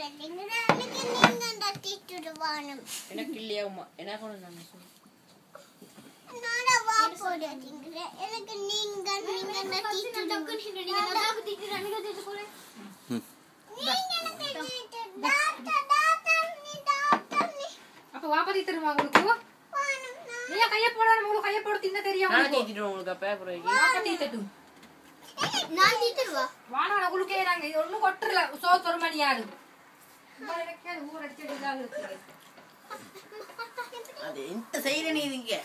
எனக்கு நீங்க இந்த டீச்சர் வாணும் எனக்கு இல்லையா உமா எனக்கு ஒன்று நான் எனக்கு நீங்க அப்ப உங்களுக்கு. நீங்க கைய போடணும் உங்களுக்கு கைய போட தின்ன தெரியும் நான் உங்களுக்கு வாடா உங்களுக்கே நாங்க இது ஒண்ணும் கொட்டுறல. சோ ஒரு மணி ஆடு அது எந்த செய்யற நீ இதுங்க